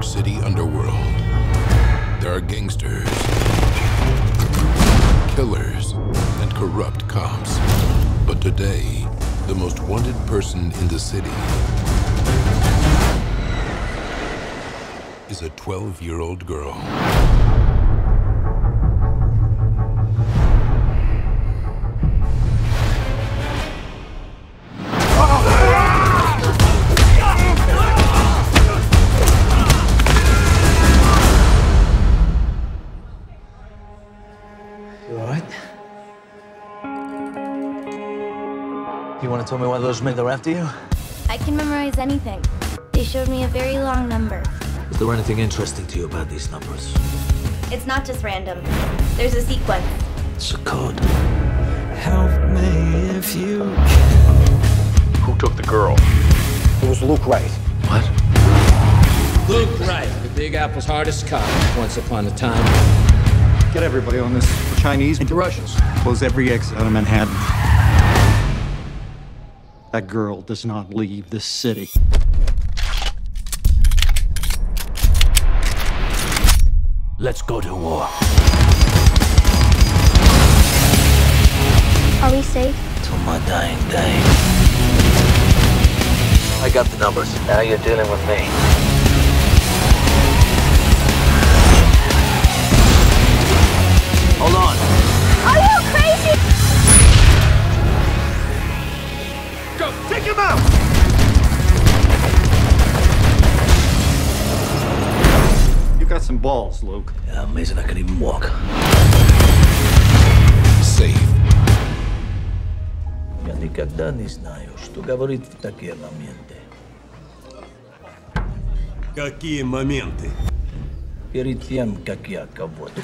York City underworld. There are gangsters, killers, and corrupt cops. But today, the most wanted person in the city is a 12 year old girl. You want to tell me why those men are after you? I can memorize anything. They showed me a very long number. Is there anything interesting to you about these numbers? It's not just random. There's a sequence. It's a code. Help me if you can. Who took the girl? It was Luke Wright. What? Luke Wright, the Big Apple's hardest cop. Once upon a time. Get everybody on this. The Chinese and the Russians. Close every exit out of Manhattan. That girl does not leave this city. Let's go to war. Are we safe? Till my dying day. I got the numbers. Now you're dealing with me. Go, take him out! You got some balls, Luke. Yeah, amazing I can even walk. Safe. Я никогда не знаю, что говорит в такие моменты. Какие моменты? Перед тем, как я кого-то...